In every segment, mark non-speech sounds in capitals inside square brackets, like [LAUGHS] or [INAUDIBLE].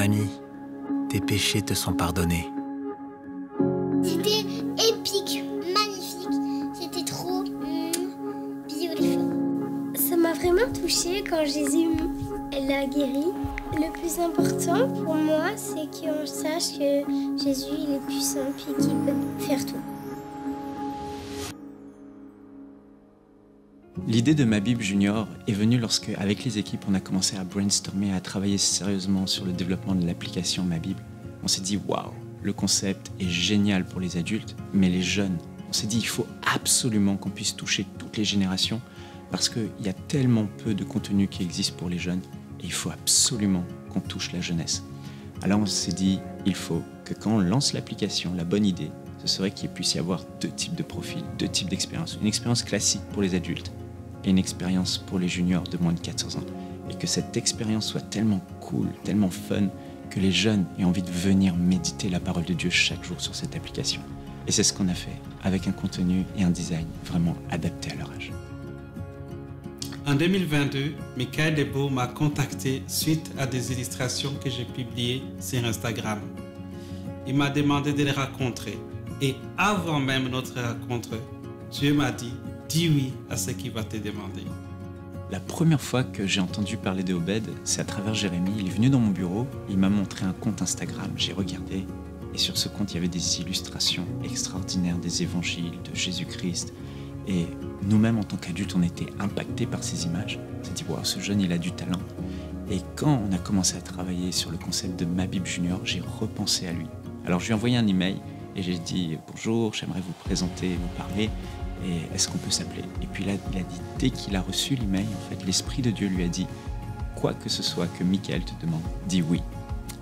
ami, tes péchés te sont pardonnés. C'était épique, magnifique. C'était trop mm, beautiful. Ça m'a vraiment touchée quand Jésus l'a guéri. Le plus important pour moi, c'est qu'on sache que Jésus il est puissant et qu'il peut faire tout. L'idée de ma Bible Junior est venue lorsque, avec les équipes, on a commencé à brainstormer, à travailler sérieusement sur le développement de l'application Ma Bible. On s'est dit, waouh, le concept est génial pour les adultes, mais les jeunes, on s'est dit, il faut absolument qu'on puisse toucher toutes les générations parce qu'il y a tellement peu de contenu qui existe pour les jeunes et il faut absolument qu'on touche la jeunesse. Alors on s'est dit, il faut que quand on lance l'application, la bonne idée, ce serait qu'il puisse y avoir deux types de profils, deux types d'expériences. Une expérience classique pour les adultes et une expérience pour les juniors de moins de 400 ans. Et que cette expérience soit tellement cool, tellement fun, que les jeunes aient envie de venir méditer la parole de Dieu chaque jour sur cette application. Et c'est ce qu'on a fait, avec un contenu et un design vraiment adapté à leur âge. En 2022, Michael Debo m'a contacté suite à des illustrations que j'ai publiées sur Instagram. Il m'a demandé de les rencontrer. Et avant même notre rencontre, Dieu m'a dit, dis oui à ce qu'il va te demander. La première fois que j'ai entendu parler de Obed, c'est à travers Jérémie. Il est venu dans mon bureau, il m'a montré un compte Instagram, j'ai regardé, et sur ce compte, il y avait des illustrations extraordinaires des évangiles de Jésus-Christ. Et nous-mêmes, en tant qu'adultes, on était impactés par ces images. On s'est dit, wow, ce jeune, il a du talent. Et quand on a commencé à travailler sur le concept de Ma Bible Junior, j'ai repensé à lui. Alors je lui ai envoyé un email et j'ai dit, bonjour, j'aimerais vous présenter, vous parler. Et est-ce qu'on peut s'appeler Et puis là, il a dit, dès qu'il a reçu l'email, en fait, l'Esprit de Dieu lui a dit, quoi que ce soit que Michael te demande, dis oui.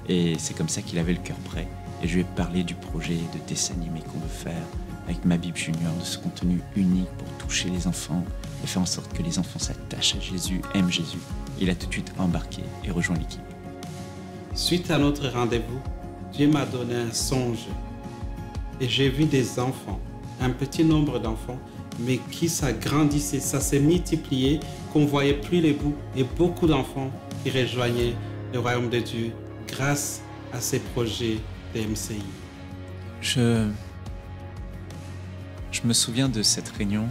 Et c'est comme ça qu'il avait le cœur prêt. Et je lui ai parlé du projet de dessin animé qu'on veut faire avec ma Bible Junior, de ce contenu unique pour toucher les enfants et faire en sorte que les enfants s'attachent à Jésus, aiment Jésus. Il a tout de suite embarqué et rejoint l'équipe. Suite à notre rendez-vous, Dieu m'a donné un songe et j'ai vu des enfants, un petit nombre d'enfants, mais qui s'agrandissaient, ça s'est multiplié, qu'on voyait plus les bouts et beaucoup d'enfants qui rejoignaient le royaume de Dieu grâce à ces projets de MCI. Je... Je me souviens de cette réunion,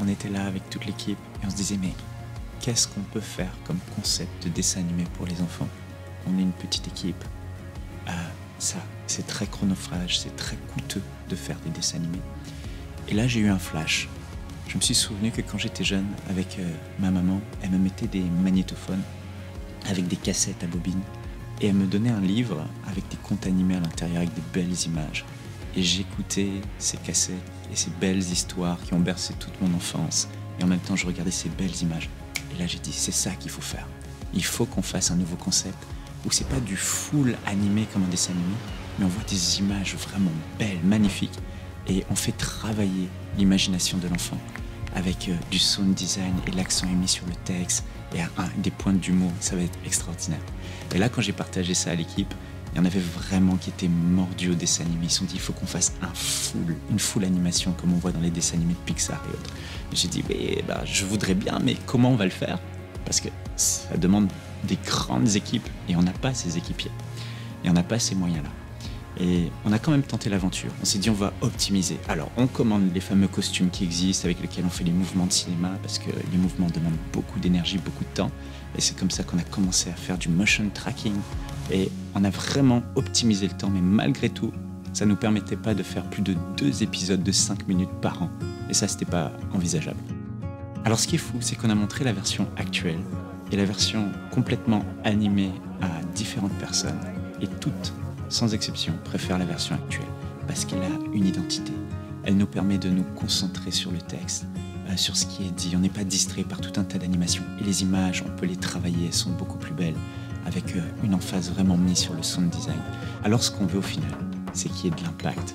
on était là avec toute l'équipe et on se disait mais qu'est-ce qu'on peut faire comme concept de dessin animé pour les enfants? On est une petite équipe. Euh, ça, c'est très chronophage, c'est très coûteux de faire des dessins animés. Et là, j'ai eu un flash. Je me suis souvenu que quand j'étais jeune, avec euh, ma maman, elle me mettait des magnétophones avec des cassettes à bobine et elle me donnait un livre avec des contes animés à l'intérieur avec des belles images. Et j'écoutais ces cassettes et ces belles histoires qui ont bercé toute mon enfance. Et en même temps, je regardais ces belles images. Et là, j'ai dit, c'est ça qu'il faut faire. Il faut qu'on fasse un nouveau concept où c'est pas du full animé comme un dessin animé, mais on voit des images vraiment belles, magnifiques, et on fait travailler l'imagination de l'enfant avec euh, du sound design et l'accent est mis sur le texte et des points d'humour. Ça va être extraordinaire. Et là, quand j'ai partagé ça à l'équipe, il y en avait vraiment qui étaient mordus au dessin animé. Ils se sont dit, il faut qu'on fasse un full, une full animation comme on voit dans les dessins animés de Pixar et autres. J'ai dit, mais, bah, je voudrais bien, mais comment on va le faire? Parce que ça demande des grandes équipes et on n'a pas ces équipiers. Et on n'a pas ces moyens-là. Et on a quand même tenté l'aventure. On s'est dit on va optimiser. Alors on commande les fameux costumes qui existent avec lesquels on fait les mouvements de cinéma parce que les mouvements demandent beaucoup d'énergie, beaucoup de temps. Et c'est comme ça qu'on a commencé à faire du motion tracking. Et on a vraiment optimisé le temps, mais malgré tout, ça ne nous permettait pas de faire plus de deux épisodes de 5 minutes par an. Et ça, c'était pas envisageable. Alors ce qui est fou, c'est qu'on a montré la version actuelle et la version complètement animée à différentes personnes. Et toutes sans exception, préfère la version actuelle parce qu'elle a une identité. Elle nous permet de nous concentrer sur le texte, euh, sur ce qui est dit. On n'est pas distrait par tout un tas d'animations. Et les images, on peut les travailler, elles sont beaucoup plus belles, avec euh, une emphase vraiment mise sur le sound design. Alors ce qu'on veut au final, c'est qu'il y ait de l'impact.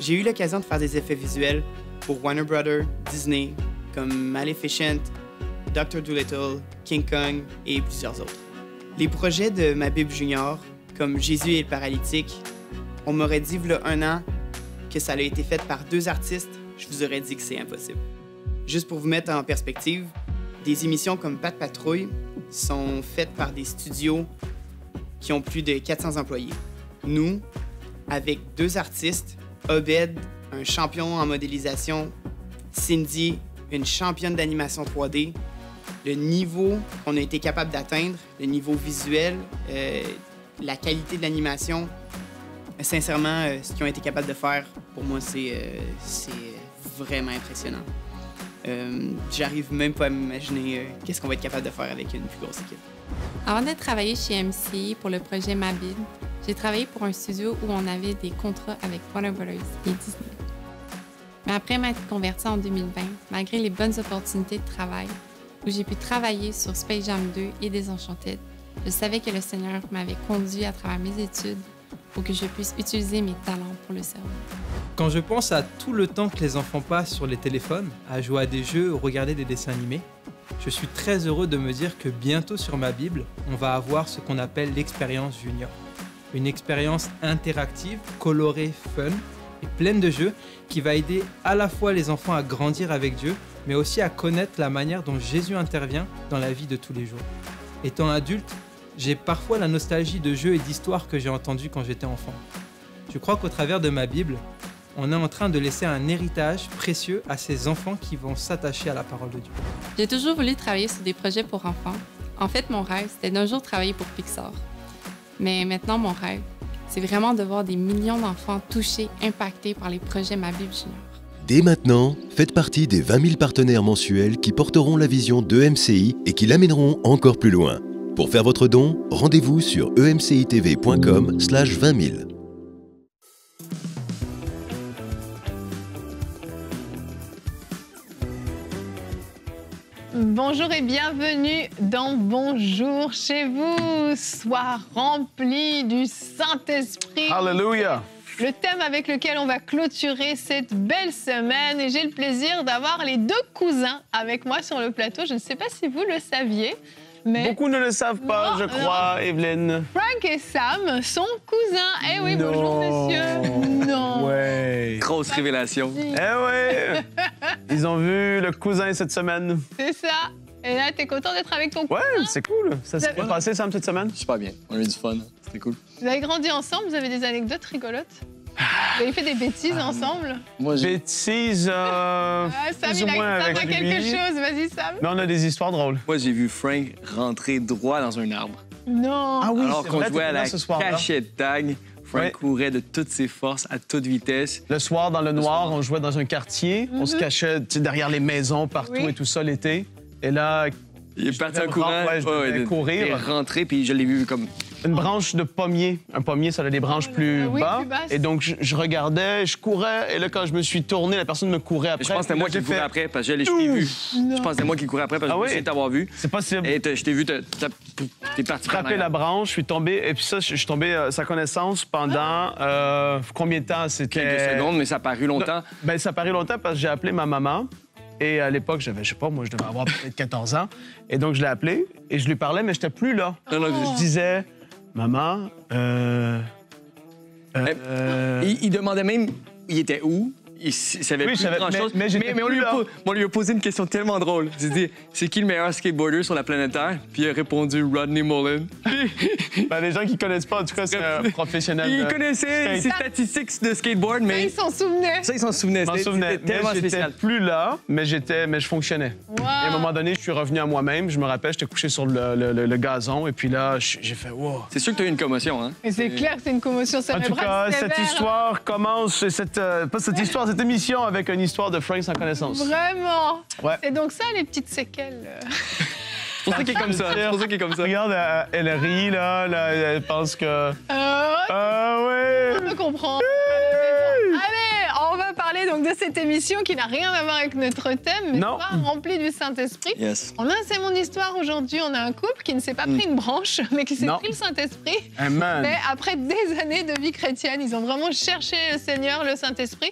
J'ai eu l'occasion de faire des effets visuels pour Warner Brothers, Disney, comme Maleficent, Dr. Dolittle, King Kong et plusieurs autres. Les projets de ma Bible Junior, comme Jésus et le paralytique, on m'aurait dit, il y a un an, que ça a été fait par deux artistes, je vous aurais dit que c'est impossible. Juste pour vous mettre en perspective, des émissions comme Pat Patrouille sont faites par des studios qui ont plus de 400 employés. Nous, avec deux artistes, Obed, un champion en modélisation, Cindy, une championne d'animation 3D, le niveau qu'on a été capable d'atteindre, le niveau visuel, euh, la qualité de l'animation, sincèrement, euh, ce qu'ils ont été capables de faire, pour moi, c'est euh, vraiment impressionnant. Euh, J'arrive même pas à m'imaginer euh, qu'est-ce qu'on va être capable de faire avec une plus grosse équipe. Avant de travailler chez MCI pour le projet Ma Bible, j'ai travaillé pour un studio où on avait des contrats avec Warner Bros. et Disney. Mais après m'être convertie en 2020, malgré les bonnes opportunités de travail, où j'ai pu travailler sur Space Jam 2 et Désenchanted, je savais que le Seigneur m'avait conduit à travers mes études pour que je puisse utiliser mes talents pour le servir. Quand je pense à tout le temps que les enfants passent sur les téléphones, à jouer à des jeux ou regarder des dessins animés, je suis très heureux de me dire que bientôt sur ma Bible, on va avoir ce qu'on appelle l'expérience junior. Une expérience interactive, colorée, fun et pleine de jeux qui va aider à la fois les enfants à grandir avec Dieu, mais aussi à connaître la manière dont Jésus intervient dans la vie de tous les jours. Étant adulte, j'ai parfois la nostalgie de jeux et d'histoires que j'ai entendus quand j'étais enfant. Je crois qu'au travers de ma Bible, on est en train de laisser un héritage précieux à ces enfants qui vont s'attacher à la parole de Dieu. J'ai toujours voulu travailler sur des projets pour enfants. En fait, mon rêve, c'était d'un jour travailler pour Pixar. Mais maintenant, mon rêve, c'est vraiment de voir des millions d'enfants touchés, impactés par les projets Ma Bible Junior. Dès maintenant, faites partie des 20 000 partenaires mensuels qui porteront la vision de MCI et qui l'amèneront encore plus loin. Pour faire votre don, rendez-vous sur emcitv.com slash 20 000. Bonjour et bienvenue dans Bonjour chez vous, soir rempli du Saint-Esprit. Hallelujah. Le thème avec lequel on va clôturer cette belle semaine et j'ai le plaisir d'avoir les deux cousins avec moi sur le plateau. Je ne sais pas si vous le saviez, mais Beaucoup ne le savent pas, Non, je crois, Evelyne. Frank et Sam sont cousins. Eh oui, bonjour Non. messieurs. Non. Ouais. Grosse révélation. Eh ouais. [LAUGHS] Ils ont vu le cousin cette semaine. C'est ça. Et là, t'es content d'être avec ton cousin Ouais, c'est cool. Ça s'est bien passé, Sam, cette semaine? Super bien. On a eu du fun. C'était cool. Vous avez grandi ensemble, vous avez des anecdotes rigolotes? Vous avez fait des bêtises ensemble? Moi, j'ai. Bêtises, euh, [LAUGHS] Ah, Sam, plus il a, moins Sam avec a lui. quelque chose. Vas-y, Sam. Mais on a des histoires drôles. Moi, j'ai vu Frank rentrer droit dans un arbre. Non. Ah oui, Alors c'est qu'on vrai, jouait à t'étais là la ce soir-là. cachette tag, Frank Ouais. courait de toutes ses forces, à toute vitesse. Le soir, dans le noir, soir. on jouait dans un quartier. On se Mhm. cachait tu sais, derrière les maisons, partout Oui. et tout ça l'été. Et là, Il est Je parti en courant. ouais, je devais il est- courir. Il est rentré, puis je l'ai vu comme. une branche de pommier. Un pommier, ça a des branches plus, Ah oui, bas. plus basses. Et donc, je, je regardais, je courais. Et là, quand je me suis tourné, la personne me courait après. Je pense que c'était moi qui courais après, parce que je l'ai je t'ai vu. Je pense que c'était moi qui courais après, parce que Ah oui? t'avoir vu. C'est possible. Et je t'ai vu, t'es parti arrière. la branche, je suis tombé. Et puis ça, je suis tombé à sa connaissance pendant euh, combien de temps? C'était? Quelques secondes, mais ça a paru longtemps. Ben, ça a paru longtemps parce que j'ai appelé ma maman. Et à l'époque, j'avais, je sais pas, moi, je devais avoir peut-être 14 ans. Et donc, je l'ai appelé et je lui parlais, mais j'étais plus là. Non, non, Je disais, maman, euh. euh, Il, il demandait même, il était où? Il, savait Oui, plus savais, grand chose. mais- on, lui a, là. po- on lui a posé une question tellement drôle. J'ai dit, c'est qui le meilleur skateboarder sur la planète Terre? Puis il a répondu Rodney Mullen. [LAUGHS] ben, les gens qui connaissent pas, en tout cas, c'est un professionnel. il de connaissait skate. ses statistiques de skateboard, Ça, mais il s'en souvenait. ça, il s'en souvenait. Je m'en C'était souvenais. c'était Mais tellement j'étais plus là, mais j'étais, mais je fonctionnais. Wow. Et à un moment donné, je suis revenu à moi-même. Je me rappelle, j'étais couché sur le, le- le- le gazon. Et puis là, j'ai fait wow. C'est sûr que tu as eu une commotion, hein? Et c'est clair que c'est une commotion En tout cas, cérébrale. cette histoire commence, cette, euh, pas cette histoire, cette émission avec une histoire de Frank sans connaissance. Vraiment. Ouais. C'est donc ça, les petites séquelles. euh. C'est [LAUGHS] pour ça qu'il est comme ça. C'est pour ça qu'il est comme ça. Regarde, elle, elle rit, là, là, elle pense que... Euh, Ah ouais! on peut comprendre. Allez, on va parler donc de cette émission qui n'a rien à voir avec notre thème, mais Non. pas remplie du Saint-Esprit. Yes. On a C'est mon histoire aujourd'hui. On a un couple qui ne s'est pas pris une branche, [LAUGHS] mais qui s'est Non. pris le Saint-Esprit. Amen. Mais après des années de vie chrétienne, ils ont vraiment cherché le Seigneur, le Saint-Esprit.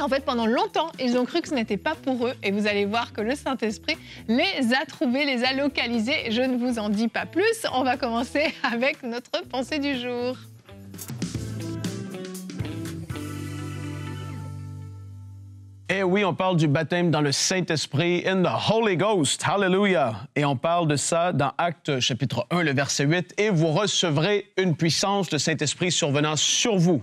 En fait, pendant longtemps, ils ont cru que ce n'était pas pour eux. Et vous allez voir que le Saint-Esprit les a trouvés, les a localisés. Je ne vous en dis pas plus. On va commencer [LAUGHS] avec notre pensée du jour. Eh oui, on parle du baptême dans le Saint-Esprit, in the Holy Ghost. Hallelujah. Et on parle de ça dans Actes chapitre 1, le verset 8. Et vous recevrez une puissance de Saint-Esprit survenant sur vous.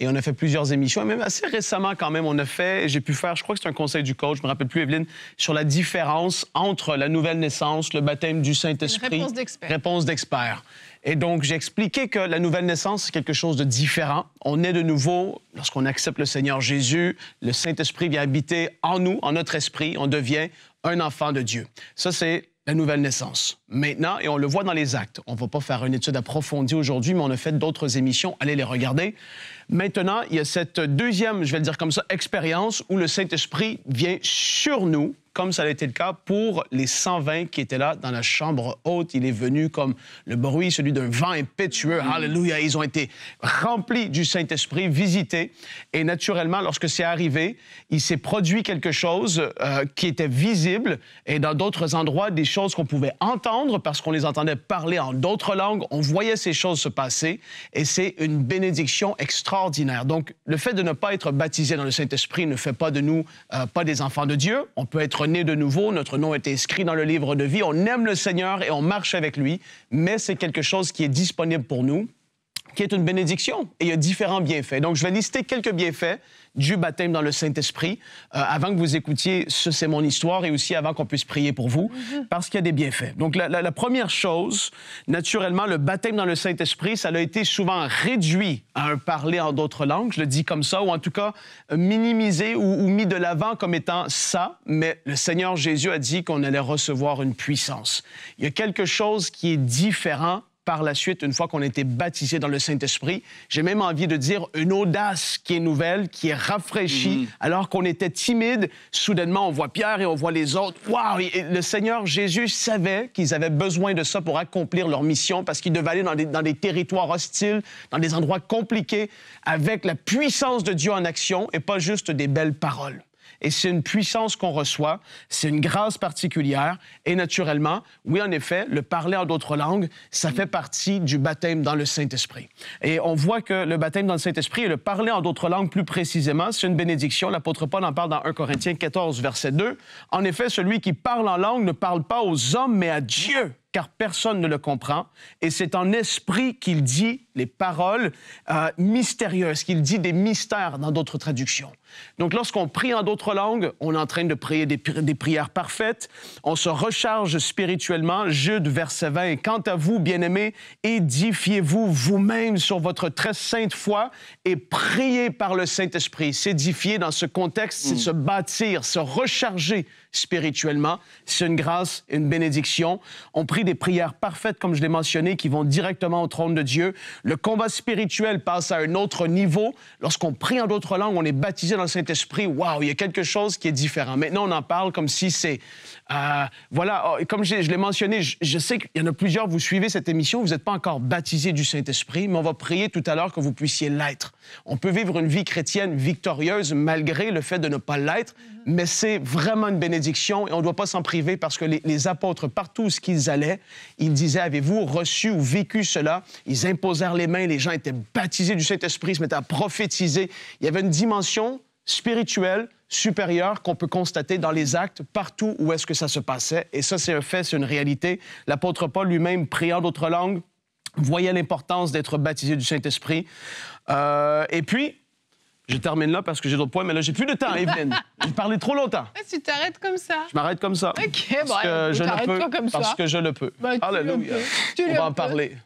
Et on a fait plusieurs émissions, et même assez récemment quand même, on a fait, j'ai pu faire, je crois que c'est un conseil du coach, je me rappelle plus, Evelyne, sur la différence entre la nouvelle naissance, le baptême du Saint-Esprit. Réponse d'expert. Réponse d'expert. Et donc, j'ai expliqué que la nouvelle naissance, c'est quelque chose de différent. On est de nouveau, lorsqu'on accepte le Seigneur Jésus, le Saint-Esprit vient habiter en nous, en notre esprit, on devient un enfant de Dieu. Ça, c'est la nouvelle naissance. Maintenant, et on le voit dans les actes, on ne va pas faire une étude approfondie aujourd'hui, mais on a fait d'autres émissions, allez les regarder. Maintenant, il y a cette deuxième, je vais le dire comme ça, expérience où le Saint-Esprit vient sur nous, comme ça a été le cas pour les 120 qui étaient là dans la chambre haute. Il est venu comme le bruit, celui d'un vent impétueux. Alléluia. Ils ont été remplis du Saint-Esprit, visités. Et naturellement, lorsque c'est arrivé, il s'est produit quelque chose euh, qui était visible et dans d'autres endroits, des choses qu'on pouvait entendre parce qu'on les entendait parler en d'autres langues. On voyait ces choses se passer et c'est une bénédiction extraordinaire. Donc, le fait de ne pas être baptisé dans le Saint-Esprit ne fait pas de nous euh, pas des enfants de Dieu. On peut être né de nouveau, notre nom est inscrit dans le livre de vie, on aime le Seigneur et on marche avec lui, mais c'est quelque chose qui est disponible pour nous qui est une bénédiction. Et il y a différents bienfaits. Donc, je vais lister quelques bienfaits du baptême dans le Saint-Esprit euh, avant que vous écoutiez ce c'est mon histoire et aussi avant qu'on puisse prier pour vous, parce qu'il y a des bienfaits. Donc, la, la- la première chose, naturellement, le baptême dans le Saint-Esprit, ça a été souvent réduit à un parler en d'autres langues, je le dis comme ça, ou en tout cas euh, minimisé ou, ou mis de l'avant comme étant ça, mais le Seigneur Jésus a dit qu'on allait recevoir une puissance. Il y a quelque chose qui est différent par la suite, une fois qu'on a été baptisé dans le Saint-Esprit. J'ai même envie de dire une audace qui est nouvelle, qui est rafraîchie. Alors qu'on était timide, soudainement, on voit Pierre et on voit les autres. Waouh! Le Seigneur Jésus savait qu'ils avaient besoin de ça pour accomplir leur mission parce qu'ils devaient aller dans des, dans des territoires hostiles, dans des endroits compliqués, avec la puissance de Dieu en action et pas juste des belles paroles et c'est une puissance qu'on reçoit, c'est une grâce particulière, et naturellement, oui, en effet, le parler en d'autres langues, ça fait partie du baptême dans le Saint-Esprit. Et on voit que le baptême dans le Saint-Esprit et le parler en d'autres langues plus précisément, c'est une bénédiction. L'apôtre Paul en parle dans 1 Corinthiens 14, verset 2. En effet, celui qui parle en langue ne parle pas aux hommes, mais à Dieu car personne ne le comprend. Et c'est en esprit qu'il dit les paroles euh, mystérieuses, qu'il dit des mystères dans d'autres traductions. Donc lorsqu'on prie en d'autres langues, on est en train de prier des, pri- des prières parfaites, on se recharge spirituellement. Jude, verset 20, Quant à vous, bien-aimés, édifiez-vous vous-même sur votre très sainte foi et priez par le Saint-Esprit. S'édifier dans ce contexte, c'est se bâtir, se recharger spirituellement. C'est une grâce, une bénédiction. On prie des prières parfaites, comme je l'ai mentionné, qui vont directement au trône de Dieu. Le combat spirituel passe à un autre niveau. Lorsqu'on prie en d'autres langues, on est baptisé dans le Saint-Esprit. Waouh, il y a quelque chose qui est différent. Maintenant, on en parle comme si c'est... euh, voilà, oh, comme je, je l'ai mentionné, je, je sais qu'il y en a plusieurs, vous suivez cette émission, vous n'êtes pas encore baptisé du Saint-Esprit, mais on va prier tout à l'heure que vous puissiez l'être. On peut vivre une vie chrétienne victorieuse malgré le fait de ne pas l'être, mais c'est vraiment une bénédiction et on ne doit pas s'en priver parce que les, apôtres, partout où qu'ils allaient, ils disaient Avez-vous reçu ou vécu cela? Ils imposèrent les mains, les gens étaient baptisés du Saint-Esprit, ils se mettaient à prophétiser. Il y avait une dimension spirituelle supérieure qu'on peut constater dans les actes partout où est-ce que ça se passait. Et ça, c'est un fait, c'est une réalité. L'apôtre Paul lui-même, priant d'autres langues, voyait l'importance d'être baptisé du Saint-Esprit. Euh, et puis, je termine là parce que j'ai d'autres points, mais là, j'ai plus de temps, [LAUGHS] Evelyne. J'ai parlé trop longtemps. Tu t'arrêtes comme ça. Je m'arrête comme ça. OK, Parce bon, que écoute, je le peux. comme parce ça. que je le peux. Bah, le Alléluia. peux. Tu On va en parler.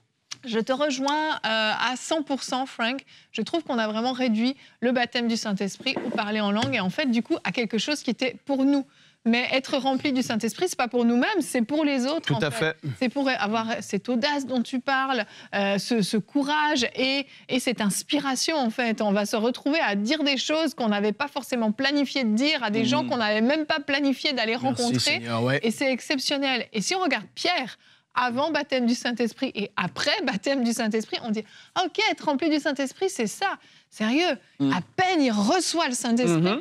Je te rejoins euh, à 100%, Frank. Je trouve qu'on a vraiment réduit le baptême du Saint-Esprit au parler en langue et en fait, du coup, à quelque chose qui était pour nous. Mais être rempli du Saint-Esprit, c'est pas pour nous-mêmes, c'est pour les autres. Tout en à fait. C'est pour avoir cette audace dont tu parles, euh, ce, ce courage et, et cette inspiration, en fait. On va se retrouver à dire des choses qu'on n'avait pas forcément planifié de dire à des gens qu'on n'avait même pas planifié d'aller rencontrer. Seigneur, ouais. Et c'est exceptionnel. Et si on regarde Pierre, avant baptême du Saint-Esprit et après baptême du Saint-Esprit, on dit Ah, OK, être rempli du Saint-Esprit, c'est ça. Sérieux, Mm. à peine il reçoit le Saint-Esprit, Mhm.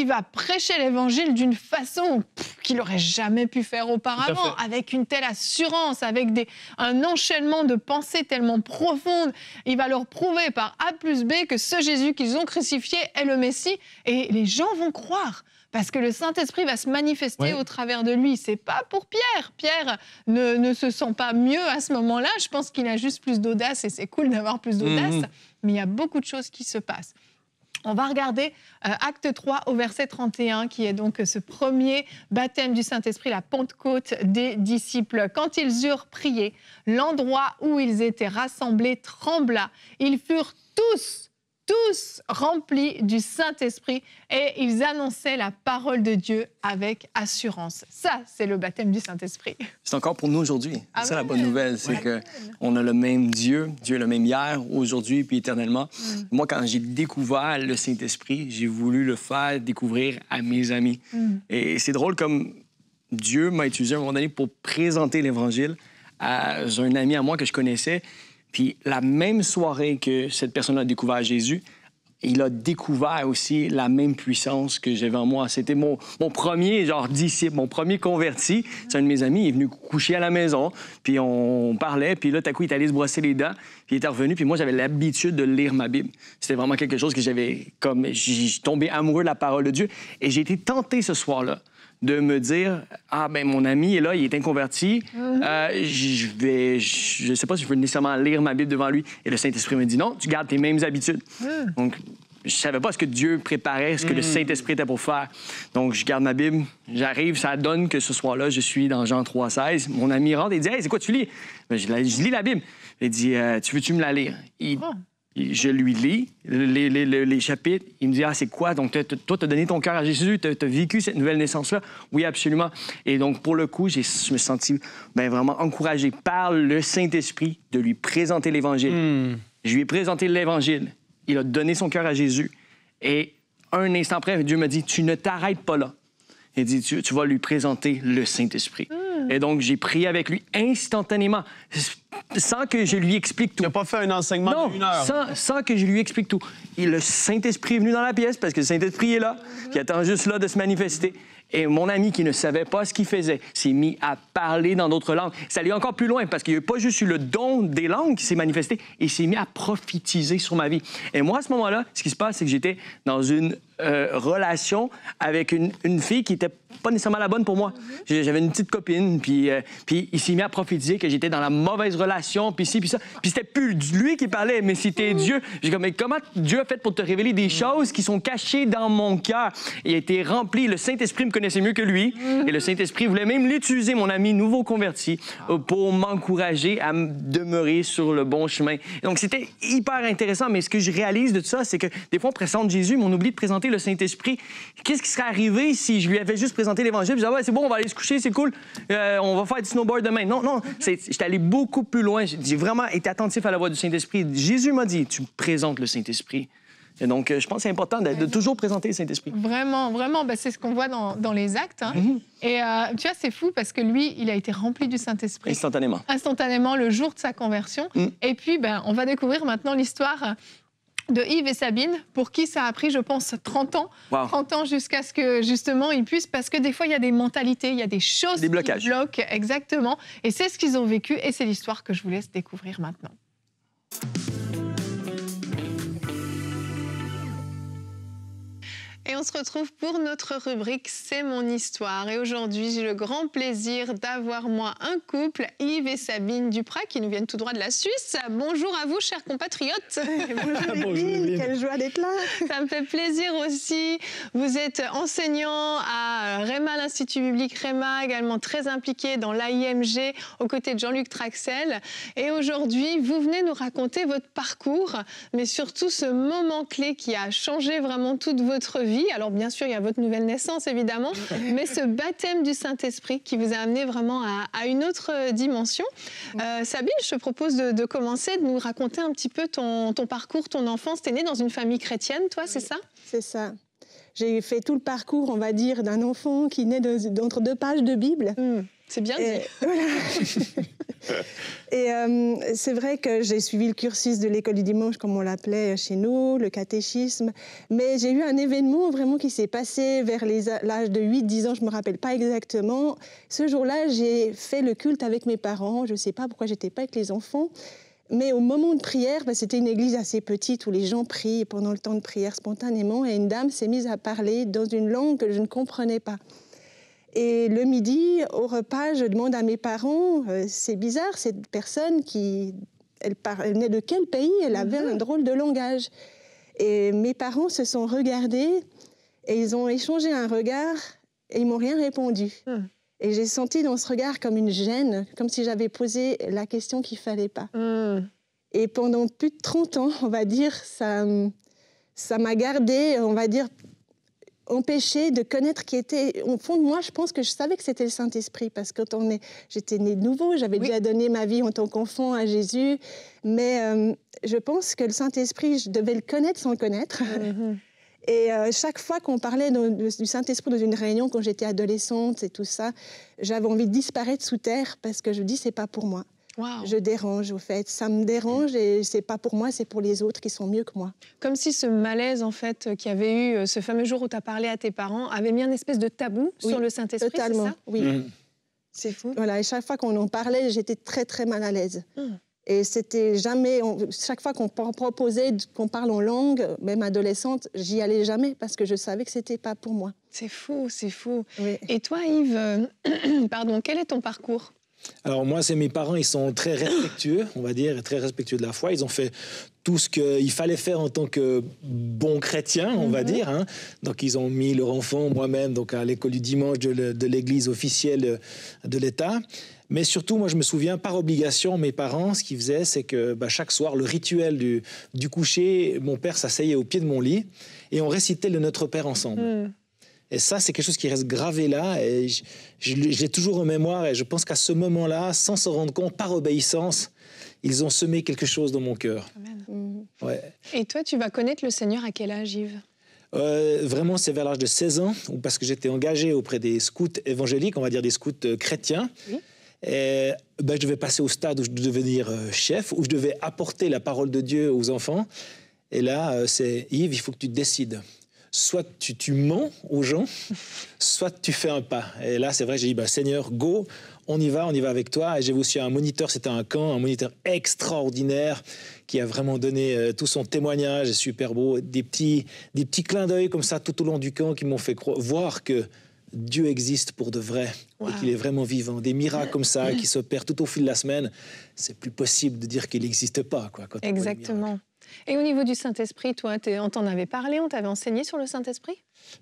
Il va prêcher l'évangile d'une façon qu'il n'aurait jamais pu faire auparavant, avec une telle assurance, avec des, un enchaînement de pensées tellement profondes. Il va leur prouver par A plus B que ce Jésus qu'ils ont crucifié est le Messie, et les gens vont croire. Parce que le Saint-Esprit va se manifester Ouais. au travers de lui. C'est pas pour Pierre. Pierre ne, ne se sent pas mieux à ce moment-là. Je pense qu'il a juste plus d'audace et c'est cool d'avoir plus d'audace. Mhm. Mais il y a beaucoup de choses qui se passent. On va regarder euh, acte 3 au verset 31, qui est donc ce premier baptême du Saint-Esprit, la Pentecôte des disciples. Quand ils eurent prié, l'endroit où ils étaient rassemblés trembla. Ils furent tous, tous remplis du Saint-Esprit et ils annonçaient la parole de Dieu avec assurance. Ça, c'est le baptême du Saint-Esprit. C'est encore pour nous aujourd'hui. C'est ça la bonne nouvelle, c'est que on a le même Dieu, Dieu est le même hier, aujourd'hui puis éternellement. Mm. Moi, quand j'ai découvert le Saint-Esprit, j'ai voulu le faire découvrir à mes amis. Mm. Et c'est drôle comme Dieu m'a utilisé à un moment donné pour présenter l'Évangile à un ami à moi que je connaissais. Puis la même soirée que cette personne a découvert Jésus, il a découvert aussi la même puissance que j'avais en moi. C'était mon, premier genre disciple, mon premier converti. C'est un de mes amis, il est venu coucher à la maison, puis on parlait, puis là, tout à coup, il est allé se brosser les dents, puis il était revenu, puis moi, j'avais l'habitude de lire ma Bible. C'était vraiment quelque chose que j'avais comme... J'ai tombé amoureux de la parole de Dieu, et j'ai été tenté ce soir-là de me dire ah ben mon ami est là il est inconverti. Euh, je vais je sais pas si je veux nécessairement lire ma Bible devant lui et le Saint-Esprit me dit non tu gardes tes mêmes habitudes. Donc je savais pas ce que Dieu préparait, ce que le Saint-Esprit était pour faire. Donc, je garde ma Bible, j'arrive, ça donne que ce soir-là, je suis dans Jean 3,16. Mon ami rentre et dit Hey, c'est quoi tu lis? Ben, je, lis la Bible. Il dit Euh, Tu veux-tu me la lire? Il- il- Je lui lis les, les- les- les chapitres. Il me dit Ah, c'est quoi? Donc, toi, tu as donné ton cœur à Jésus, tu as, vécu cette nouvelle naissance-là? Oui, absolument. Et donc, pour le coup, j'ai- je me suis senti ben, vraiment encouragé par le Saint-Esprit de lui présenter l'Évangile. Je lui ai présenté l'Évangile. Il a donné son cœur à Jésus. Et un instant après, Dieu m'a dit, tu ne t'arrêtes pas là. Il dit, tu, tu vas lui présenter le Saint-Esprit. Et donc, j'ai prié avec lui instantanément, sans que je lui explique tout. Tu n'as pas fait un enseignement Non, d'une heure. sans, sans que je lui explique tout. Et le Saint-Esprit est venu dans la pièce parce que le Saint-Esprit est là, qui attend juste là de se manifester. Et mon ami qui ne savait pas ce qu'il faisait s'est mis à parler dans d'autres langues. Ça allait encore plus loin parce qu'il n'y a pas juste eu le don des langues qui s'est manifesté, il s'est mis à prophétiser sur ma vie. Et moi, à ce moment-là, ce qui se passe, c'est que j'étais dans une euh, relation avec une, une fille qui n'était pas nécessairement la bonne pour moi. J'avais une petite copine, puis, euh, puis il s'est mis à prophétiser que j'étais dans la mauvaise relation, puis ci, puis ça. Puis c'était plus lui qui parlait, mais c'était Dieu. J'ai comme, mais comment Dieu a fait pour te révéler des choses qui sont cachées dans mon cœur? Il a été rempli. Le Saint-Esprit me connaissait mieux que lui, et le Saint-Esprit voulait même l'utiliser, mon ami nouveau converti, euh, pour m'encourager à me demeurer sur le bon chemin. Donc c'était hyper intéressant, mais ce que je réalise de tout ça, c'est que des fois, on présente Jésus, mais on oublie de présenter le Saint-Esprit. Qu'est-ce qui serait arrivé si je lui avais juste présenté l'Évangile? Je disais, ah ouais, c'est bon, on va aller se coucher, c'est cool, Euh, on va faire du snowboard demain. Non, non, j'étais allé beaucoup plus loin. J'ai vraiment été attentif à la voix du Saint-Esprit. Jésus m'a dit, tu me présentes le Saint-Esprit. Et donc, euh, je pense que c'est important de, de toujours présenter le Saint-Esprit. Vraiment, vraiment, bah, c'est ce qu'on voit dans, dans les actes. hein. Mhm. Et euh, tu vois, c'est fou parce que lui, il a été rempli du Saint-Esprit Instantanément. instantanément le jour de sa conversion. Mm. Et puis, ben, on va découvrir maintenant l'histoire de Yves et Sabine, pour qui ça a pris, je pense, 30 ans. Wow. 30 ans jusqu'à ce que, justement, ils puissent... Parce que des fois, il y a des mentalités, il y a des choses Des blocages. qui bloquent, exactement. Et c'est ce qu'ils ont vécu, et c'est l'histoire que je vous laisse découvrir maintenant. Et on se retrouve pour notre rubrique C'est mon histoire. Et aujourd'hui, j'ai le grand plaisir d'avoir moi un couple, Yves et Sabine Duprat, qui nous viennent tout droit de la Suisse. Bonjour à vous, chers compatriotes. [LAUGHS] Bonjour Evelyne, quelle joie d'être là. Ça me fait plaisir aussi. Vous êtes enseignant à REMA, l'Institut biblique REMA, également très impliqué dans l'AIMG aux côtés de Jean-Luc Traxel. Et aujourd'hui, vous venez nous raconter votre parcours, mais surtout ce moment clé qui a changé vraiment toute votre vie. Alors bien sûr, il y a votre nouvelle naissance évidemment, [LAUGHS] mais ce baptême du Saint-Esprit qui vous a amené vraiment à, à une autre dimension. Euh, Sabine, je te propose de, de commencer, de nous raconter un petit peu ton, ton parcours, ton enfance. Tu es née dans une famille chrétienne, toi, c'est ça? C'est ça. J'ai fait tout le parcours, on va dire, d'un enfant qui naît de- d'entre deux pages de Bible. Hmm, C'est bien dit. Et, [LAUGHS] voilà. Et euh, c'est vrai que j'ai suivi le cursus de l'école du dimanche, comme on l'appelait chez nous, le catéchisme. Mais j'ai eu un événement vraiment qui s'est passé vers l'âge de 8-10 ans, je ne me rappelle pas exactement. Ce jour-là, j'ai fait le culte avec mes parents. Je ne sais pas pourquoi j'étais pas avec les enfants. Mais au moment de prière, bah, c'était une église assez petite où les gens prient pendant le temps de prière spontanément. Et une dame s'est mise à parler dans une langue que je ne comprenais pas. Et le midi, au repas, je demande à mes parents, euh, c'est bizarre, cette personne qui, elle, par- elle venait de quel pays? Elle avait un drôle de langage. Et mes parents se sont regardés et ils ont échangé un regard et ils m'ont rien répondu. Et j'ai senti dans ce regard comme une gêne, comme si j'avais posé la question qu'il fallait pas. Et pendant plus de 30 ans, on va dire, ça, ça m'a gardé, on va dire, empêché de connaître qui était. Au fond de moi, je pense que je savais que c'était le Saint-Esprit parce que quand on est, j'étais née de nouveau, j'avais déjà donné ma vie en tant qu'enfant à Jésus, mais euh, je pense que le Saint-Esprit, je devais le connaître sans le connaître. Et euh, chaque fois qu'on parlait de- de- du Saint-Esprit dans une réunion, quand j'étais adolescente et tout ça, j'avais envie de disparaître sous terre parce que je dis c'est pas pour moi. Je dérange au fait, ça me dérange et c'est pas pour moi, c'est pour les autres qui sont mieux que moi. Comme si ce malaise, en fait, qu'il y avait eu euh, ce fameux jour où tu as parlé à tes parents, avait mis un espèce de tabou Oui, sur le Saint-Esprit, Totalement, ça? oui. Mm. C'est fou. Voilà, et chaque fois qu'on en parlait, j'étais très très mal à l'aise. Mm. Et c'était jamais, on- chaque fois qu'on pro- proposait qu'on parle en langue, même adolescente, j'y allais jamais parce que je savais que c'était pas pour moi. C'est fou, c'est fou. Et toi, Yves, euh, [CLEARS THROAT] pardon, quel est ton parcours? Alors moi, c'est mes parents, ils sont très respectueux, on va dire, et très respectueux de la foi. Ils ont fait tout ce qu'il fallait faire en tant que bon chrétien, on va Mhm. dire. hein. Donc ils ont mis leur enfant, moi-même, donc à l'école du dimanche de, l'église officielle de l'État. Mais surtout, moi, je me souviens, par obligation, mes parents, ce qu'ils faisaient, c'est que bah, chaque soir, le rituel du, du coucher, mon père s'asseyait au pied de mon lit et on récitait le Notre Père ensemble. Hmm. Et ça, c'est quelque chose qui reste gravé là. Et je, je l'ai- je l'ai toujours en mémoire. Et je pense qu'à ce moment-là, sans se rendre compte, par obéissance, ils ont semé quelque chose dans mon cœur. Ouais. Et toi, tu vas connaître le Seigneur à quel âge, Yves? Euh, vraiment, c'est vers l'âge de 16 ans, ou parce que j'étais engagé auprès des scouts évangéliques, on va dire des scouts euh, chrétiens. Et ben, je devais passer au stade où je devais devenir euh, chef, où je devais apporter la parole de Dieu aux enfants. Et là, c'est Yves, il faut que tu te décides. Soit tu, tu mens aux gens, soit tu fais un pas. Et là, c'est vrai, j'ai dit, bah, Seigneur, go, on y va, on y va avec toi. Et j'ai aussi un moniteur, c'était un camp, un moniteur extraordinaire qui a vraiment donné euh, tout son témoignage, super beau, des petits, des petits clins d'œil comme ça tout au long du camp qui m'ont fait voir que Dieu existe pour de vrai et qu'il est vraiment vivant. Des miracles comme ça [LAUGHS] qui s'opèrent tout au fil de la semaine, c'est plus possible de dire qu'il n'existe pas. Quoi, quand Exactement. Et au niveau du Saint-Esprit, toi, on t'en avait parlé, on t'avait enseigné sur le Saint-Esprit?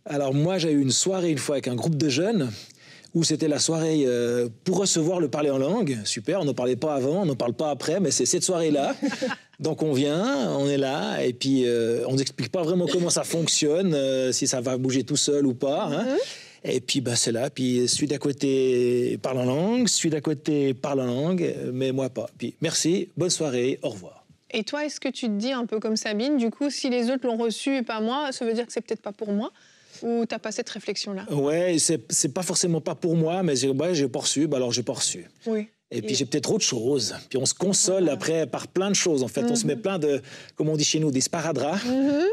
Alors moi, j'ai eu une soirée une fois avec un groupe de jeunes où c'était la soirée euh, pour recevoir le parler en langue. Super, on n'en parlait pas avant, on n'en parle pas après, mais c'est cette soirée-là. [LAUGHS] Donc on vient, on est là, et puis euh, on n'explique pas vraiment comment ça fonctionne, euh, si ça va bouger tout seul ou pas. hein. Et puis bah, c'est là, puis celui d'à côté parle en langue, celui d'à côté parle en langue, mais moi pas. Puis merci, bonne soirée, au revoir. Et toi, est-ce que tu te dis un peu comme Sabine, du coup, si les autres l'ont reçu et pas moi, ça veut dire que c'est peut-être pas pour moi Ou t'as pas cette réflexion-là? Ouais, c'est c'est pas forcément pas pour moi, mais j'ai ouais, j'ai pas reçu, bah alors j'ai pas reçu. Oui. Et puis j'ai peut-être autre chose. Puis on se console après par plein de choses. En fait, on se met plein de, comme on dit chez nous, des sparadraps.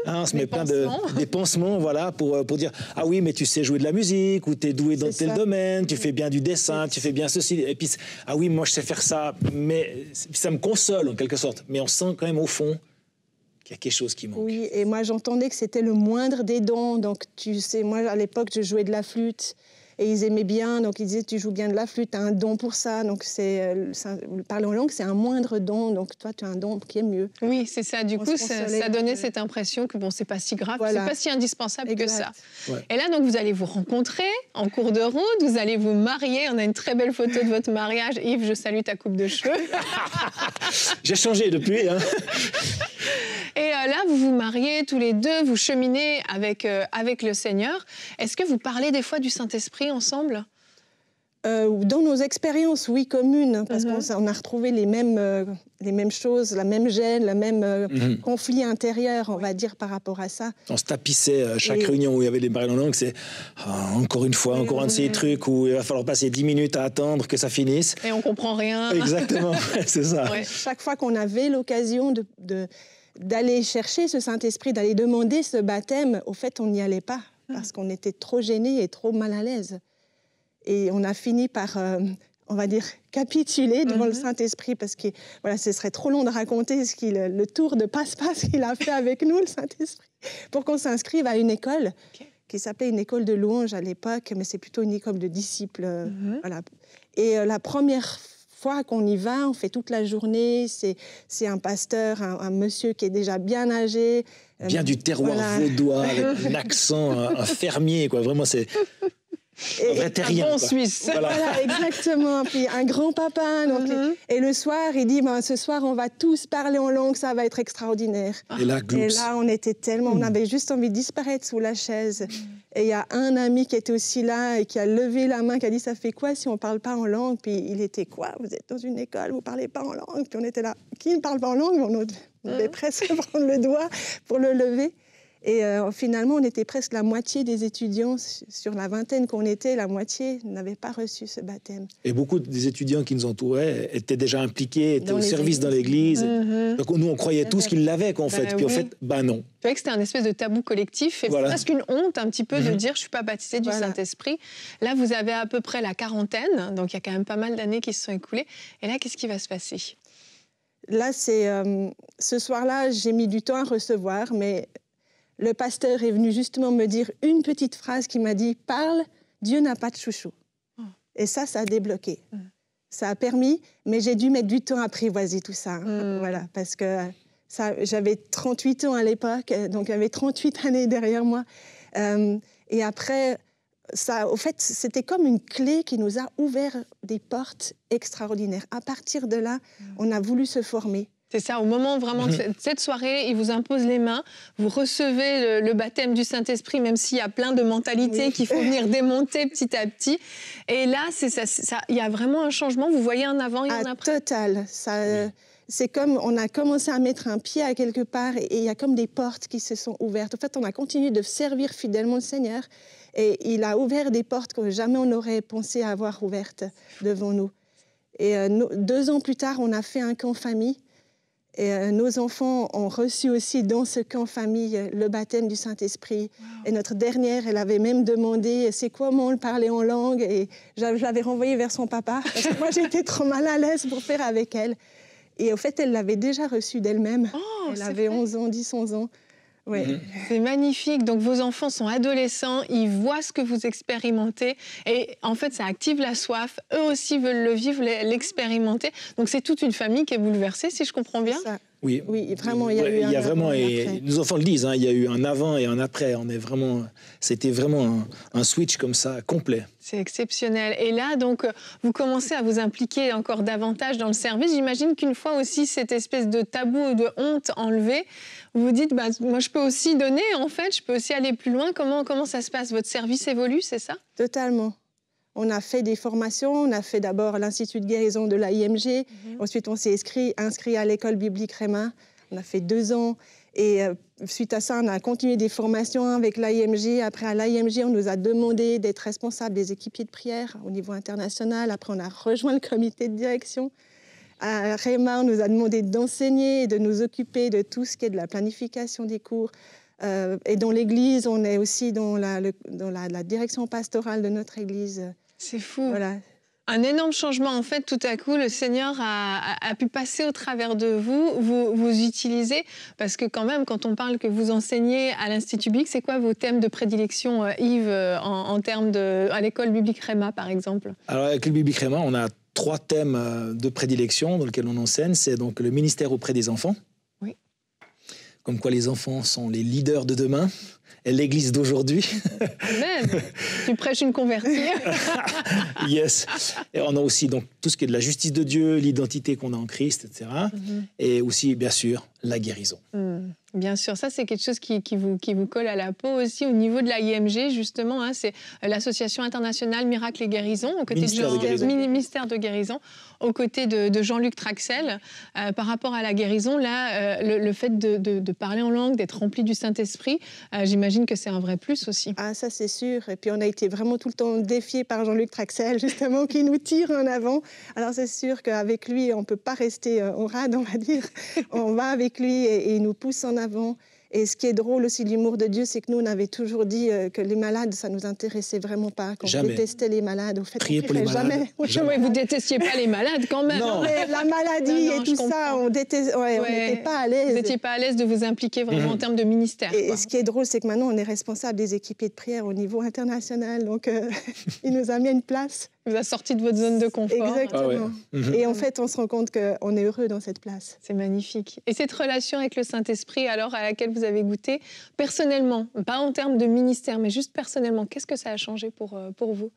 Hein, on se met plein de des pansements, voilà, pour, euh, pour dire ah oui, mais tu sais jouer de la musique ou tu es doué dans tel ça. domaine, tu fais bien du dessin, tu fais bien ceci. Et puis ah oui, moi je sais faire ça, mais ça me console en quelque sorte. Mais on sent quand même au fond qu'il y a quelque chose qui manque. Oui, et moi j'entendais que c'était le moindre des dons. Donc tu sais, moi à l'époque je jouais de la flûte et ils aimaient bien. Donc ils disaient tu joues bien de la flûte, tu as un don pour ça. Donc c'est euh, parler en langue, c'est un moindre don. Donc toi tu as un don qui est mieux. Oui, c'est ça. Du On coup, ça, donnait cette impression que bon, c'est pas si grave, Voilà. c'est pas si indispensable que ça. Ouais. Et là, donc, vous allez vous rencontrer en cours de route, vous allez vous marier. On a une très belle photo de votre mariage. Yves, je salue ta coupe de cheveux. [LAUGHS] J'ai changé depuis. Hein. Et euh, là, vous vous mariez tous les deux, vous cheminez avec, euh, avec le Seigneur. Est-ce que vous parlez des fois du Saint-Esprit ensemble Euh, dans nos expériences, oui, communes, parce Mhm. qu'on a retrouvé les mêmes, euh, les mêmes choses, la même gêne, le même euh, Mhm. conflit intérieur, on va dire, par rapport à ça. On se tapissait à chaque Et- réunion où il y avait des barils en langue, c'est ah, encore une fois, encore un de ces trucs où il va falloir passer 10 minutes à attendre que ça finisse. Et on comprend rien. [LAUGHS] Exactement, c'est ça. Chaque fois qu'on avait l'occasion de, de- d'aller chercher ce Saint-Esprit, d'aller demander ce baptême, au fait, on n'y allait pas parce qu'on était trop gênés et trop mal à l'aise. Et on a fini par, euh, on va dire, capituler devant le Saint-Esprit parce que voilà, ce serait trop long de raconter ce le tour de passe-passe qu'il a fait avec nous, le Saint-Esprit, pour qu'on s'inscrive à une école qui s'appelait une école de louange à l'époque, mais c'est plutôt une école de disciples. euh, voilà. Et euh, la première fois qu'on y va, on fait toute la journée. C'est, c'est un pasteur, un, un monsieur qui est déjà bien âgé. Euh, Bien du terroir voilà. vaudois, avec [LAUGHS] un accent, un, un fermier, quoi. Vraiment, c'est un vrai terrien. quoi. Voilà. Voilà, exactement. [LAUGHS] Puis un grand papa. Donc, Mhm. Et le soir, il dit ben, ce soir, on va tous parler en langue, ça va être extraordinaire. Et là, Et là, on était tellement. On avait juste envie de disparaître sous la chaise. Et il y a un ami qui était aussi là et qui a levé la main, qui a dit Ça fait quoi si on ne parle pas en langue? Puis il était quoi? Vous êtes dans une école, vous ne parlez pas en langue. Puis on était là Qui ne parle pas en langue? On devait presque [LAUGHS] prendre le doigt pour le lever. Et euh, finalement, on était presque la moitié des étudiants, sur la vingtaine qu'on était, la moitié n'avaient pas reçu ce baptême. Et beaucoup des étudiants qui nous entouraient étaient déjà impliqués, étaient Dans au service dans l'église. Mhm. Donc nous, on croyait tous qu'ils l'avaient, qu'en fait. Bah Puis en fait, bah non. C'est vrai que c'était un espèce de tabou collectif et Voilà. presque une honte un petit peu de Mhm. dire je suis pas baptisé du Voilà. Saint-Esprit. Là, vous avez à peu près la quarantaine, donc il y a quand même pas mal d'années qui se sont écoulées. Et là, qu'est-ce qui va se passer? Là, c'est euh, ce soir-là, j'ai mis du temps à recevoir, mais le pasteur est venu justement me dire une petite phrase qui m'a dit Parle, Dieu n'a pas de chouchou. Et ça, ça a débloqué. Ça a permis, mais j'ai dû mettre du temps à apprivoiser tout ça. hein. Voilà, parce que ça, j'avais 38 ans à l'époque, donc j'avais 38 années derrière moi. Euh, et après, ça, au fait, c'était comme une clé qui nous a ouvert des portes extraordinaires. À partir de là, on a voulu se former. C'est ça, au moment vraiment de Mhm. cette- soirée, il vous impose les mains, vous recevez le, le baptême du Saint-Esprit, même s'il y a plein de mentalités Oui. qu'il faut venir [LAUGHS] démonter petit à petit. Et là, c'est ça, c'est ça- il y a vraiment un changement. Vous voyez un avant et un Ah, après. total. Ça, C'est comme on a commencé à mettre un pied à quelque part et il y a comme des portes qui se sont ouvertes. En fait, on a continué de servir fidèlement le Seigneur et il a ouvert des portes que jamais on n'aurait pensé avoir ouvertes devant nous. Et euh, deux ans plus tard, on a fait un camp famille. Et euh, nos enfants ont reçu aussi dans ce camp famille euh, le baptême du Saint-Esprit. Et notre dernière, elle avait même demandé c'est comment le parler en langue? Et je l'avais renvoyée vers son papa parce que moi [LAUGHS] j'étais trop mal à l'aise pour faire avec elle. Et au fait, elle l'avait déjà reçu d'elle-même. elle Oh, c'est avait 11 ans, 10, 11 ans. Ouais. C'est magnifique. Donc vos enfants sont adolescents, ils voient ce que vous expérimentez et en fait ça active la soif. Eux aussi veulent le vivre, l'expérimenter. Donc c'est toute une famille qui est bouleversée, si je comprends bien. Oui, oui vraiment, il y a eu un vraiment, avant et un et après. nos enfants le disent, hein, il y a eu un avant et un après. On est vraiment, c'était vraiment un, un switch comme ça, complet. C'est exceptionnel. Et là, donc, vous commencez à vous impliquer encore davantage dans le service. J'imagine qu'une fois aussi cette espèce de tabou ou de honte enlevée, vous vous dites, bah, moi, je peux aussi donner, en fait, je peux aussi aller plus loin. Comment, comment ça se passe? Votre service évolue, c'est ça? Totalement. On a fait des formations. On a fait d'abord l'Institut de guérison de l'AIMG. Ensuite, on s'est inscrit, inscrit à l'école biblique Réma. On a fait deux ans. Et euh, suite à ça, on a continué des formations avec l'AIMG. Après, à l'AIMG, on nous a demandé d'être responsable des équipiers de prière au niveau international. Après, on a rejoint le comité de direction. À Réma, on nous a demandé d'enseigner et de nous occuper de tout ce qui est de la planification des cours. Euh, et dans l'Église, on est aussi dans la, le- dans la, la direction pastorale de notre Église. C'est fou. Voilà. Un énorme changement, en fait, tout à coup, le Seigneur a, a- a pu passer au travers de vous, vous, vous utilisez, parce que quand même, quand on parle que vous enseignez à l'Institut biblique, c'est quoi vos thèmes de prédilection, euh, Yves, euh, en, en termes de... à l'école biblique Réma, par exemple? Alors avec le Bibi Créma, on a trois thèmes de prédilection dans lesquels on enseigne. C'est donc le ministère auprès des enfants. Comme quoi les enfants sont les leaders de demain. et l'Église d'aujourd'hui. Amen. tu prêches une convertie. [LAUGHS] yes. Et on a aussi donc tout ce qui est de la justice de Dieu, l'identité qu'on a en Christ, etc. Mhm. Et aussi, bien sûr, la guérison. Hmm, Bien sûr, ça c'est quelque chose qui, qui vous, qui vous colle à la peau aussi au niveau de la IMG, justement. hein, c'est l'Association internationale Miracle et Guérison, aux côtés Ministère de Jean- guérison. Mini- ministère de Guérison, aux côtés de, de Jean-Luc Traxel. Euh, par rapport à la guérison, là, euh, le, le fait de, de- de parler en langue, d'être rempli du Saint-Esprit, euh, j'imagine que c'est un vrai plus aussi. Ah, ça c'est sûr. Et puis on a été vraiment tout le temps défiés par Jean-Luc Traxel, justement, qui nous tire en avant. Alors c'est sûr qu'avec lui, on ne peut pas rester euh, en rade, on va dire. [LAUGHS] On va avec lui et, et il nous pousse en avant. Et ce qui est drôle aussi de l'humour de Dieu, c'est que nous, on avait toujours dit euh, que les malades, ça nous intéressait vraiment pas, qu'on détestait les malades. Au fait, Priez on pour les malades. Jamais. Jamais. Ouais, vous détestiez pas les malades quand même. Non. Mais la maladie Non, non, et tout ça, on déteste, ouais, on Ouais. n'était pas à l'aise. Vous n'étiez pas à l'aise de vous impliquer vraiment Mhm. en termes de ministère. Et quoi. ce qui est drôle, c'est que maintenant, on est responsable des équipiers de prière au niveau international. Donc, euh, [LAUGHS] il nous a mis une place. Vous a sorti de votre zone de confort. Exactement. Ah ouais. Mhm. Et en fait, on se rend compte qu'on est heureux dans cette place. C'est magnifique. Et cette relation avec le Saint-Esprit, alors à laquelle vous avez goûté, personnellement, pas en termes de ministère, mais juste personnellement, qu'est-ce que ça a changé pour, euh, pour vous?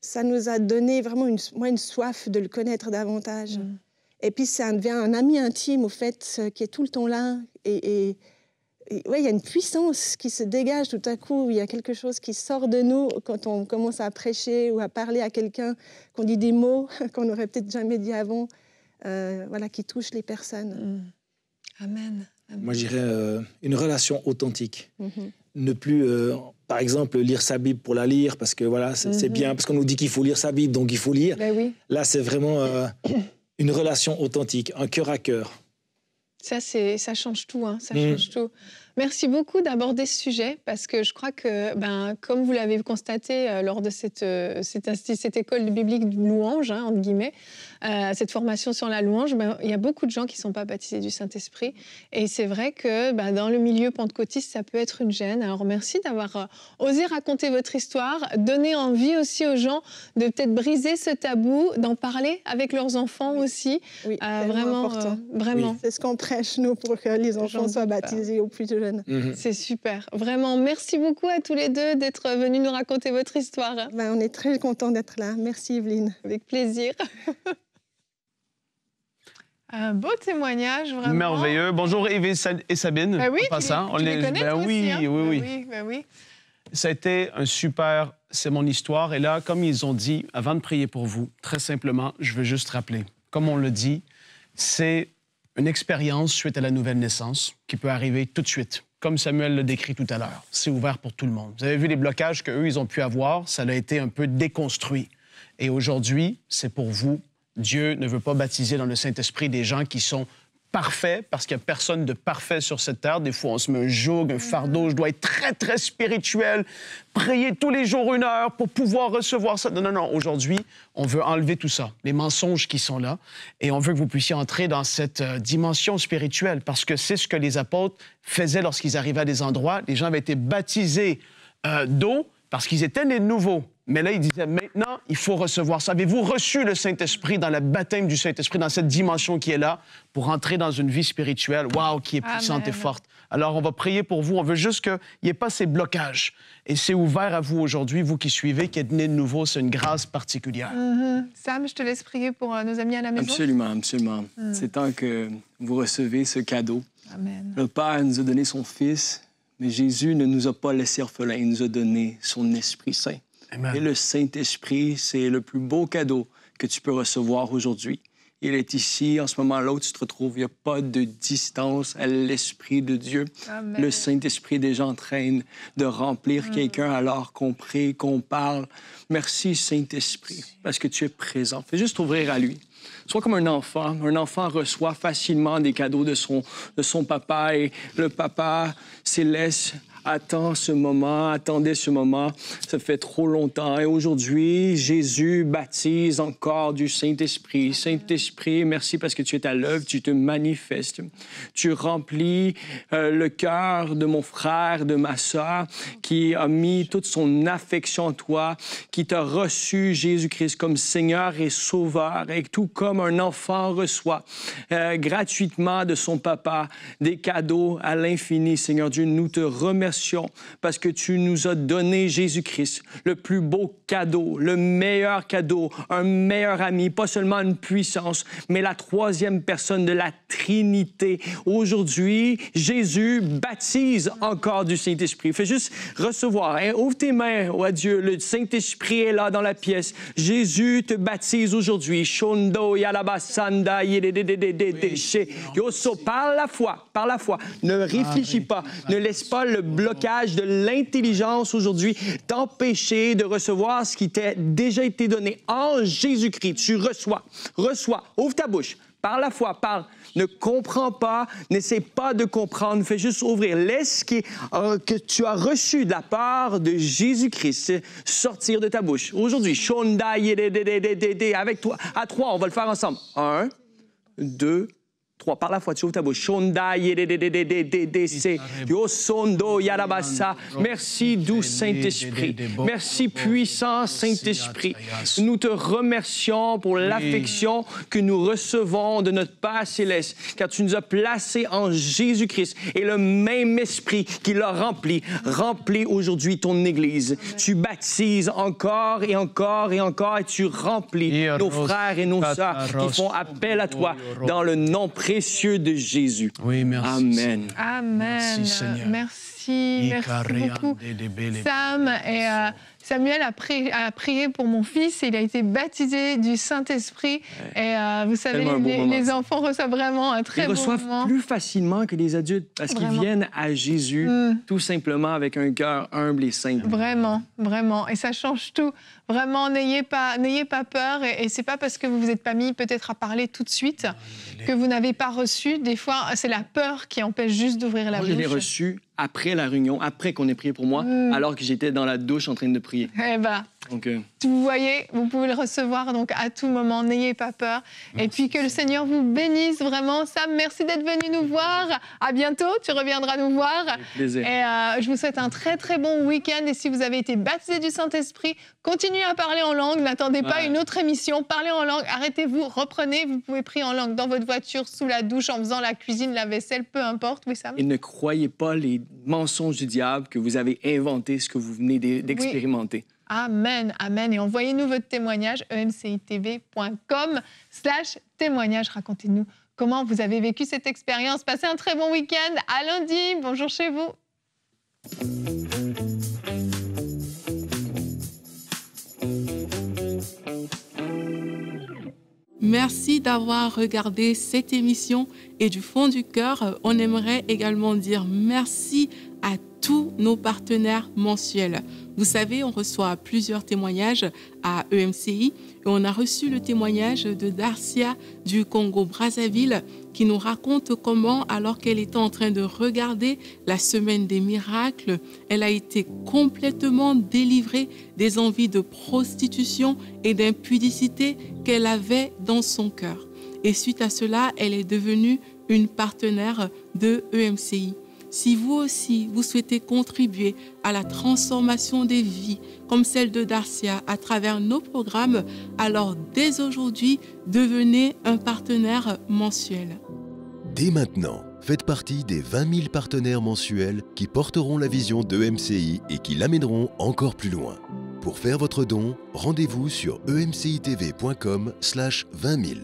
Ça nous a donné vraiment une, moi, une soif de le connaître davantage. Mm. Et puis, ça devient un ami intime, au fait, euh, qui est tout le temps là. Et ouais, il y a une puissance qui se dégage tout à coup. Il y a quelque chose qui sort de nous quand on commence à prêcher ou à parler à quelqu'un, qu'on dit des mots [LAUGHS] qu'on n'aurait peut-être jamais dit avant, euh, voilà, qui touchent les personnes. Amen. Moi, je dirais euh, une relation authentique. Mhm. Ne plus, euh, par exemple, lire sa Bible pour la lire, parce que voilà, c'est c'est Mhm. bien, parce qu'on nous dit qu'il faut lire sa Bible, donc il faut lire. Ben oui, Là, c'est vraiment euh, une relation authentique, un cœur à cœur. Ça, ça change tout. Hein, ça Mm. change tout. Merci beaucoup d'aborder ce sujet parce que je crois que, ben, comme vous l'avez constaté euh, lors de cette, euh, cette, école biblique de louange, hein, entre guillemets, euh, cette formation sur la louange, ben, il y a beaucoup de gens qui ne sont pas baptisés du Saint-Esprit. Et c'est vrai que ben, dans le milieu pentecôtiste, ça peut être une gêne. Alors merci d'avoir euh, osé raconter votre histoire, donner envie aussi aux gens de peut-être briser ce tabou, d'en parler avec leurs enfants aussi. Oui, Euh, tellement vraiment, important. euh, vraiment. C'est ce qu'on prêche, nous, pour que les enfants soient baptisés au plus jeune. Mhm. C'est super. Vraiment, merci beaucoup à tous les deux d'être venus nous raconter votre histoire. Ben, on est très contents d'être là. Merci, Evelyne. Avec plaisir. Un [LAUGHS] beau témoignage, vraiment. Merveilleux. Bonjour Yves et Sa- et Sabine. Ben oui, en tu passant. les, On tu les les- connais ben toi oui, aussi, hein? oui, Ben oui, oui, ben oui. Ça a été un super. C'est mon histoire. Et là, comme ils ont dit, avant de prier pour vous, très simplement, je veux juste rappeler, comme on le dit, c'est une expérience suite à la nouvelle naissance qui peut arriver tout de suite. Comme Samuel le décrit tout à l'heure, c'est ouvert pour tout le monde. Vous avez vu les blocages qu'eux, ils ont pu avoir, ça a été un peu déconstruit. Et aujourd'hui, c'est pour vous. Dieu ne veut pas baptiser dans le Saint-Esprit des gens qui sont parfaits, parce qu'il n'y a personne de parfait sur cette terre. Des fois, on se met un joug, un fardeau. Je dois être très, très spirituel, prier tous les jours une heure pour pouvoir recevoir ça. Non, non, non. Aujourd'hui, on veut enlever tout ça, les mensonges qui sont là, et on veut que vous puissiez entrer dans cette euh, dimension spirituelle, parce que c'est ce que les apôtres faisaient lorsqu'ils arrivaient à des endroits. Les gens avaient été baptisés euh, d'eau parce qu'ils étaient nés de nouveau. Mais là, il disait, maintenant, il faut recevoir ça. Avez-vous reçu le Saint-Esprit dans le baptême du Saint-Esprit, dans cette dimension qui est là, pour entrer dans une vie spirituelle, waouh, qui est puissante et forte? Alors, on va prier pour vous. On veut juste qu'il n'y ait pas ces blocages. Et c'est ouvert à vous aujourd'hui, vous qui suivez, qui êtes nés de nouveau. C'est une grâce particulière. Mhm. Sam, je te laisse prier pour euh, nos amis à la maison. Absolument, absolument. Mm. C'est temps que vous recevez ce cadeau. Amen. Le Père nous a donné son Fils, mais Jésus ne nous a pas laissé orphelins. Il nous a donné son Esprit Saint. Amen. Et le Saint-Esprit, c'est le plus beau cadeau que tu peux recevoir aujourd'hui. Il est ici, en ce moment-là où tu te retrouves. Il n'y a pas de distance à l'Esprit de Dieu. Amen. Le Saint-Esprit est déjà en train de remplir quelqu'un alors qu'on prie, qu'on parle. Merci, Saint-Esprit, parce que tu es présent. Fais juste ouvrir à lui. Sois comme un enfant. Un enfant reçoit facilement des cadeaux de son, de son papa et le papa céleste attend ce moment, attendait ce moment. Ça fait trop longtemps. Et aujourd'hui, Jésus baptise encore du Saint-Esprit. Saint-Esprit, merci parce que tu es à l'œuvre, tu te manifestes. Tu remplis euh, le cœur de mon frère, de ma sœur, qui a mis toute son affection en toi, qui t'a reçu, Jésus-Christ, comme Seigneur et Sauveur, et tout comme un enfant reçoit euh, gratuitement de son papa des cadeaux à l'infini. Seigneur Dieu, nous te remercions conversion parce que tu nous as donné Jésus-Christ, le plus beau cadeau, le meilleur cadeau, un meilleur ami, pas seulement une puissance, mais la troisième personne de la Trinité. Aujourd'hui, Jésus baptise encore du Saint-Esprit. Fais juste recevoir. Hein? Ouvre tes mains oh, à Dieu. Le Saint-Esprit est là dans la pièce. Jésus te baptise aujourd'hui. Shondo yalabasanda Yoso, par la foi, par la foi. Ne réfléchis pas. Ne laisse pas le blocage de l'intelligence aujourd'hui t'empêcher de recevoir ce qui t'a déjà été donné en Jésus-Christ. Tu reçois, reçois. Ouvre ta bouche. Par la foi, parle. Ne comprends pas, n'essaie pas de comprendre, fais juste ouvrir. Laisse ce euh, que tu as reçu de la part de Jésus-Christ sortir de ta bouche. Aujourd'hui, Shonda, avec toi, à trois, on va le faire ensemble. Un, deux, Trois, par la foi, tu ouvres ta bouche. Merci, doux Saint-Esprit. Merci, puissant Saint-Esprit. Nous te remercions pour l'affection que nous recevons de notre Père céleste, car tu nous as placés en Jésus-Christ et le même Esprit qui l'a rempli, remplit aujourd'hui ton Église. Tu baptises encore et encore et encore et tu remplis nos frères et nos sœurs qui font appel à toi dans le nom précieux précieux de Jésus. Oui, merci. Amen. Amen. Merci, Seigneur. Merci, merci beaucoup. Sam et euh, Samuel a, pri- a prié pour mon fils et il a été baptisé du Saint-Esprit. Et euh, vous savez, les, enfants reçoivent vraiment un très Ils reçoivent moment. plus facilement que les adultes parce qu'ils viennent à Jésus Mm. tout simplement avec un cœur humble et simple. Vraiment, vraiment. Et ça change tout. Vraiment, n'ayez pas, n'ayez pas peur. Et, et c'est pas parce que vous vous êtes pas mis peut-être à parler tout de suite que vous n'avez pas reçu. Des fois, c'est la peur qui empêche juste d'ouvrir la Moi, je l'ai bouche. reçu après la réunion, après qu'on ait prié pour moi, Mm. alors que j'étais dans la douche en train de prier. Eh ben, Donc, euh, Vous voyez, vous pouvez le recevoir donc à tout moment, n'ayez pas peur. Et puis que le Seigneur vous bénisse vraiment. Sam, merci d'être venu nous voir. À bientôt, tu reviendras nous voir. plaisir. Et euh, je vous souhaite un très très bon week-end. Et si vous avez été baptisé du Saint-Esprit, continuez à parler en langue. N'attendez pas Ouais. une autre émission. Parlez en langue. Arrêtez-vous, reprenez. Vous pouvez prier en langue dans votre voiture, sous la douche, en faisant la cuisine, la vaisselle, peu importe. Oui, Sam? Et ne croyez pas les mensonges du diable que vous avez inventé ce que vous venez d'e- d'expérimenter. Amen, amen. Et envoyez-nous votre témoignage, emcitv.com slash témoignage. Racontez-nous comment vous avez vécu cette expérience. Passez un très bon week-end. À lundi. Bonjour chez vous. Merci d'avoir regardé cette émission et du fond du cœur, on aimerait également dire merci à tous nos partenaires mensuels. Vous savez, on reçoit plusieurs témoignages à EMCI et on a reçu le témoignage de Darcia du Congo-Brazzaville qui nous raconte comment, alors qu'elle était en train de regarder la semaine des miracles, elle a été complètement délivrée des envies de prostitution et d'impudicité qu'elle avait dans son cœur. Et suite à cela, elle est devenue une partenaire de EMCI. Si vous aussi, vous souhaitez contribuer à la transformation des vies, comme celle de Darcia, à travers nos programmes, alors dès aujourd'hui, devenez un partenaire mensuel. Dès maintenant, faites partie des 20 000 partenaires mensuels qui porteront la vision de MCI et qui l'amèneront encore plus loin. Pour faire votre don, rendez-vous sur emcitv.com/20 000.